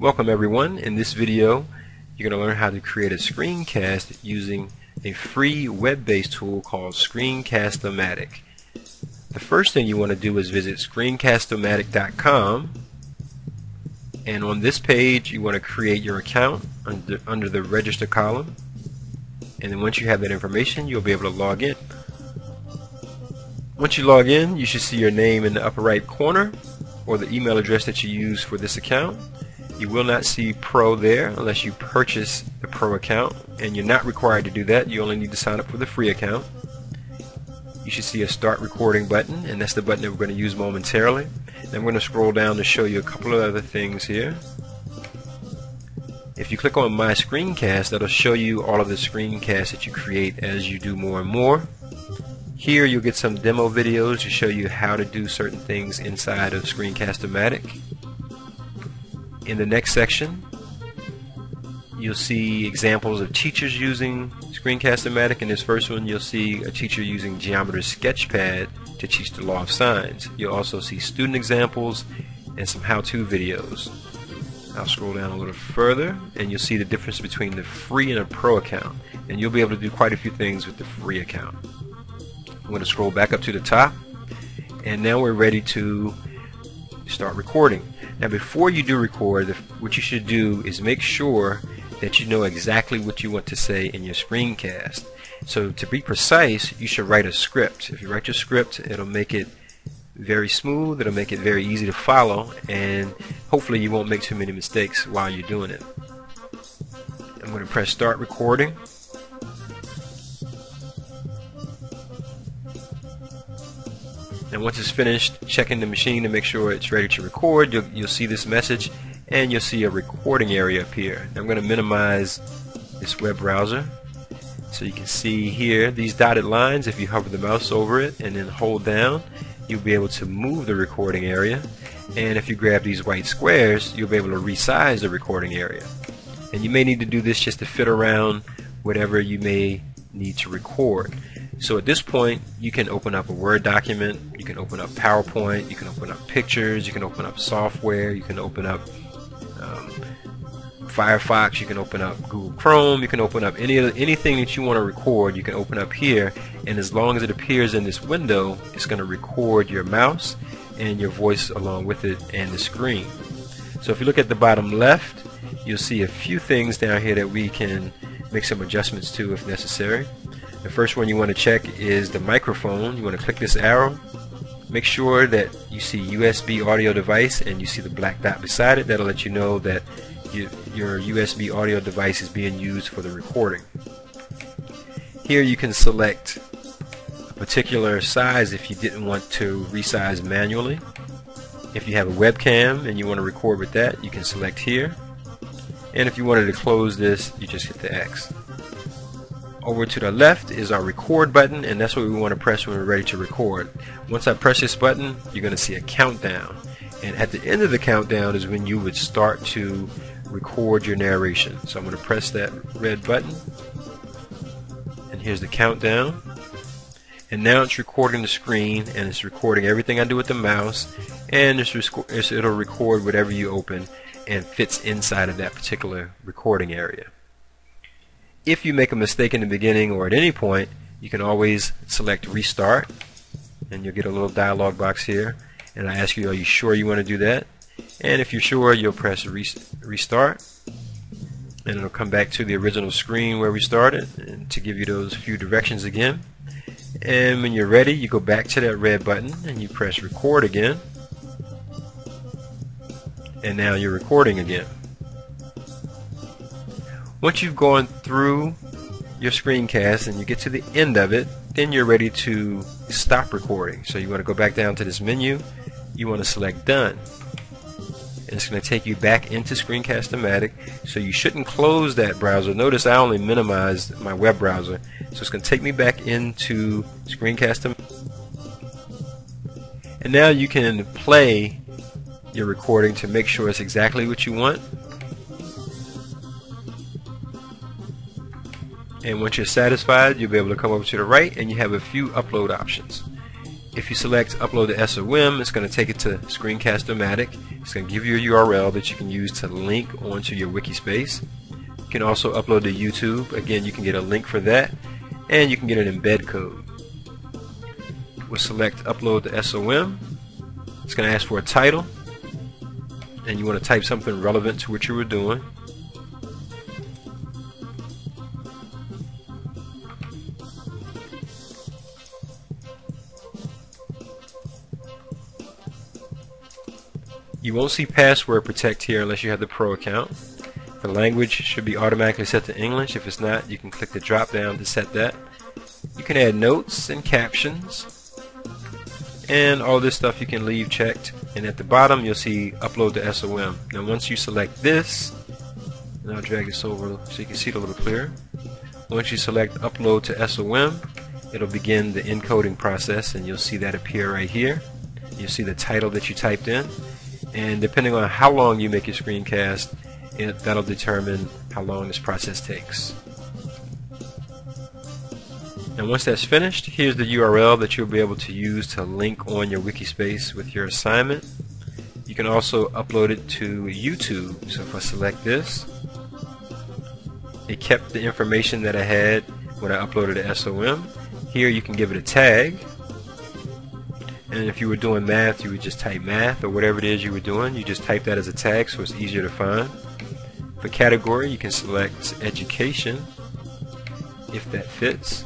Welcome everyone. In this video you're going to learn how to create a screencast using a free web-based tool called Screencast-O-Matic. The first thing you want to do is visit screencast-o-matic.com and on this page you want to create your account under, under the register column and then once you have that information you'll be able to log in. Once you log in you should see your name in the upper right corner or the email address that you use for this account. You will not see Pro there unless you purchase the Pro account and you're not required to do that. You only need to sign up for the free account. You should see a start recording button and that's the button that we're going to use momentarily. Then I'm going to scroll down to show you a couple of other things here. If you click on My Screencast, that'll show you all of the screencasts that you create as you do more and more. Here you'll get some demo videos to show you how to do certain things inside of Screencast-O-Matic. In the next section you'll see examples of teachers using Screencast-O-Matic. In this first one you'll see a teacher using Geometry Sketchpad to teach the law of sines. You'll also see student examples and some how-to videos. I'll scroll down a little further and you'll see the difference between the free and a pro account and you'll be able to do quite a few things with the free account. I'm going to scroll back up to the top and now we're ready to start recording. Now before you do record, what you should do is make sure that you know exactly what you want to say in your screencast. So to be precise, you should write a script. If you write your script, it'll make it very smooth, it'll make it very easy to follow, and hopefully you won't make too many mistakes while you're doing it. I'm going to press start recording. And once it's finished checking the machine to make sure it's ready to record. You'll, you'll see this message and you'll see a recording area here. I'm going to minimize this web browser so you can see here these dotted lines. If you hover the mouse over it and then hold down you'll be able to move the recording area. And if you grab these white squares you'll be able to resize the recording area. And you may need to do this just to fit around whatever you may need to record so at this point, you can open up a Word document, you can open up PowerPoint, you can open up pictures, you can open up software, you can open up um, Firefox, you can open up Google Chrome, you can open up any anything that you want to record, you can open up here, and as long as it appears in this window, it's going to record your mouse and your voice along with it and the screen. So if you look at the bottom left, you'll see a few things down here that we can make some adjustments to if necessary. The first one you want to check is the microphone. You want to click this arrow. Make sure that you see USB audio device and you see the black dot beside it. That'll let you know that you, your USB audio device is being used for the recording. Here you can select a particular size if you didn't want to resize manually. If you have a webcam and you want to record with that, you can select here. And if you wanted to close this, you just hit the X. Over to the left is our record button and that's what we want to press when we're ready to record. Once I press this button you're going to see a countdown and at the end of the countdown is when you would start to record your narration. So I'm going to press that red button and here's the countdown and now it's recording the screen and it's recording everything I do with the mouse and it'll record whatever you open and fits inside of that particular recording area if you make a mistake in the beginning or at any point, you can always select restart and you'll get a little dialog box here and I ask you are you sure you want to do that? And if you're sure you'll press restart and it'll come back to the original screen where we started and to give you those few directions again. And when you're ready you go back to that red button and you press record again. And now you're recording again once you've gone through your screencast and you get to the end of it, then you're ready to stop recording. So you want to go back down to this menu, you want to select done. And it's going to take you back into Screencast-O-Matic. So you shouldn't close that browser. Notice I only minimized my web browser. So it's going to take me back into Screencast-O-Matic. And now you can play your recording to make sure it's exactly what you want. And once you're satisfied you'll be able to come over to the right and you have a few upload options If you select upload to SOM, it's going to take it to Screencast-O-Matic. It's going to give you a URL that you can use to link onto your wiki space. You can also upload to YouTube. Again, you can get a link for that, and you can get an embed code. We'll select upload to SOM. It's going to ask for a title, and you want to type something relevant to what you were doing. You won't see password protect here unless you have the pro account. The language should be automatically set to English. If it's not, you can click the drop down to set that. You can add notes and captions. And all this stuff you can leave checked. And at the bottom you'll see upload to SOM. Now once you select this, and I'll drag this over so you can see it a little clearer. Once you select upload to SOM, it'll begin the encoding process and you'll see that appear right here. You'll see the title that you typed in and depending on how long you make your screencast it, that'll determine how long this process takes. And once that's finished, here's the URL that you'll be able to use to link on your wiki space with your assignment. You can also upload it to YouTube. So if I select this, it kept the information that I had when I uploaded to SOM. Here you can give it a tag and if you were doing math you would just type math or whatever it is you were doing. You just type that as a tag so it's easier to find. For category you can select education if that fits.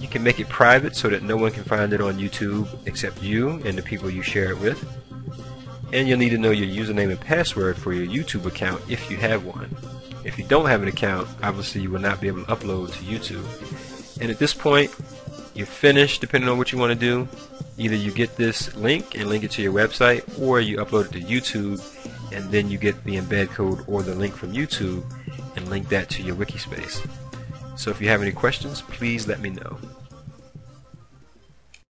You can make it private so that no one can find it on YouTube except you and the people you share it with. And you'll need to know your username and password for your YouTube account if you have one. If you don't have an account obviously you will not be able to upload to YouTube. And at this point you're finished depending on what you want to do either you get this link and link it to your website or you upload it to YouTube and then you get the embed code or the link from YouTube and link that to your wiki space. So if you have any questions, please let me know.